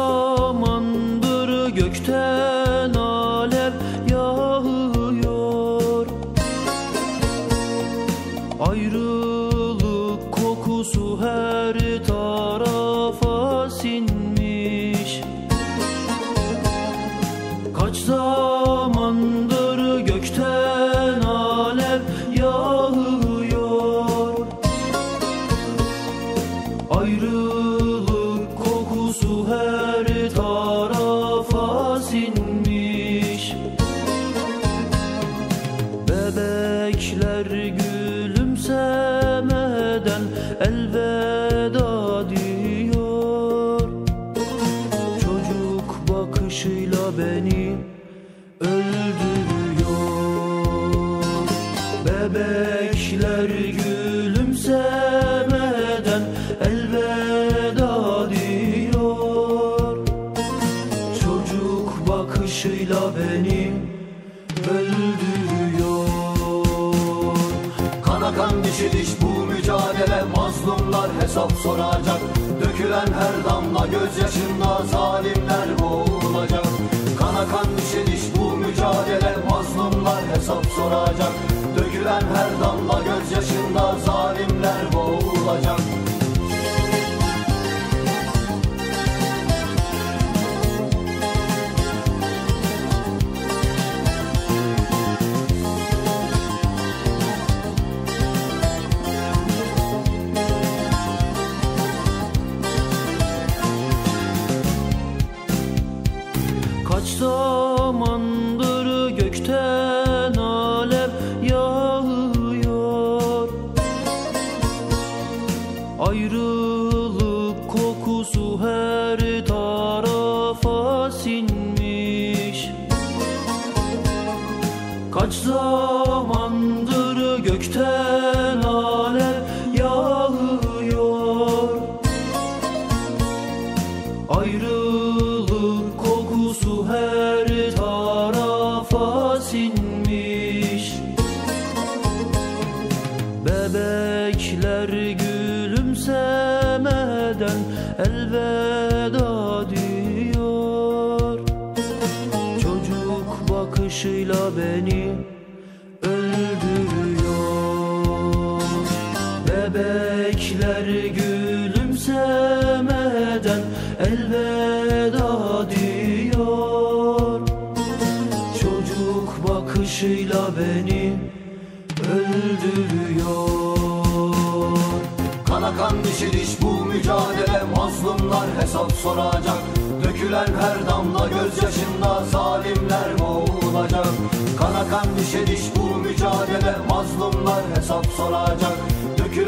zamandır gökten alev yağıyor. Ayrılık kokusu her tarafa sinmiş. Kaç zamandır bakışıyla beni öldürüyor. Kana kan dişi diş bu mücadele Mazlumlar hesap soracak. Dökülen her damla gözyaşında Zalimler boğulacak. Kana kan dişi diş bu mücadele Mazlumlar hesap soracak. Dökülen her damla gözyaşında Kaç zamandır gökten alev yağıyor. Ayrılık kokusu her tarafa sinmiş. Bebekler gülümsemeden elveda Bebekler gülümsemeden elveda diyor. Çocuk bakışıyla beni öldürüyor. Kana kan dişi diş bu mücadele Mazlumlar hesap soracak. Dökülen her damla gözyaşında Zalimler boğulacak. Kana kan dişi diş bu mücadele Mazlumlar hesap soracak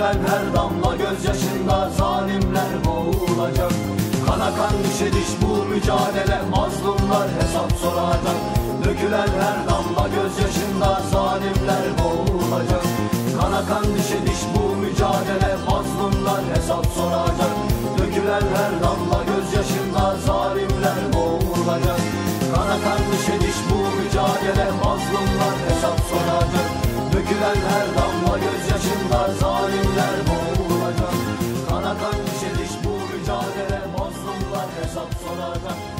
dökülen her damla gözyaşında zalimler boğulacak. Kana kan düşe diş bu mücadele mazlumlar hesap soracak. Dökülen her damla gözyaşında zalimler boğulacak. Kana kan düşe diş bu mücadele mazlumlar hesap soracak. Dökülen her damla gözyaşında zalimler boğulacak. Kana kan düşe diş bu mücadele mazlumlar hesap soracak. Dökülen her damla gözyaşında Yollar boğulacak. Kana kan çeliş bu mücadele Mazlumlar hesap soracak.